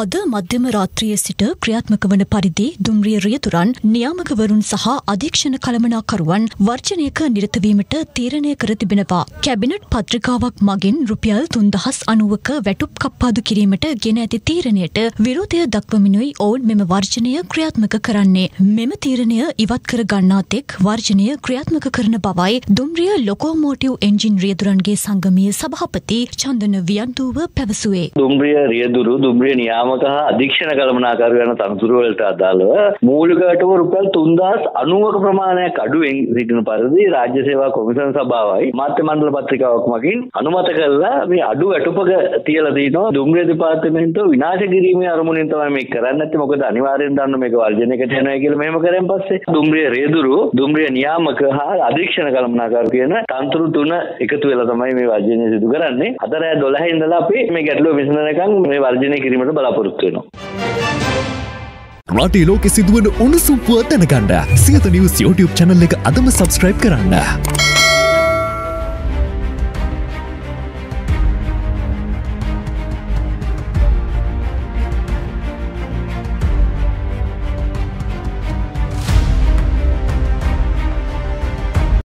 අද මධ්‍යම රාත්‍රියේ සිට ක්‍රියාත්මක වන පරිදි දුම්රිය රියතුරන් නියාමකවරුන් සහ අධීක්ෂණ කළමනාකරුවන් වර්ජනයක නිරතවීමට තීරණය කර තිබෙනවා. කැබිනට් පත්‍රිකාවක් මගින් රුපියල් තුන්දහස් අනුවක වැටුප් කප්පාදු කිරීමට ගෙන ඇති තීරණයට විරෝධය දක්වමිනුයි ඔවුන් මෙම වර්ජනය ක්‍රියාත්මක කරන්නේ. මෙම තීරණය ඉවත් කර ගන්නාතෙක් වර්ජනය ක්‍රියාත්මක කරන බවයි දුම්රිය ලොකෝමෝටිව් එන්ජින් රියදුරන්ගේ සංගමය සභහපති චන්දන වියන්තුව පැවසුවේ. දුම්රිය රියදුරු දුම්රිය නියාම නාමක හා අධීක්ෂණ කළමනාකරු යන තනතුරු වලට අදාළව මූලිකවටම රුපියල් 3090ක ප්‍රමාණයක් අඩුවෙන් සිටින පරිදි රාජ්‍ය සේවා කොමිසම සභාවයි මාධ්‍ය මණ්ඩල පත්‍රිකාවක් මගින් අනුමත කළා. මේ අඩු වැටුපක තියලා තිනවා. දුම්රිය දෙපාර්තමේන්තුව විනාශ කිරීමේ අරමුණෙන් තමයි මේක කරන්නේ. නැත්නම් මොකද අනිවාර්යෙන් දන්න මේක වර්ජනයකට යනවා කියලා මෙහෙම කරෙන් පස්සේ දුම්රිය රේදුරු දුම්රිය නියාමක හා අධීක්ෂණ කළමනාකරු කියන තනතුරු තුන එකතු වෙලා තමයි මේ වර්ජනය සිදු කරන්නේ. අද රෑ 12 ඉඳලා අපි මේ ගැටලුව විසඳනකම් මේ වර්ජනය කිරීමට බලාපොරොත්තු බලාපොරොත්තු වෙනවා. රටේ ලෝකෙ සිදුවන උණුසුම් පුවත් දැනගන්න සියත නිවස් YouTube channel එක අදම subscribe කරන්න.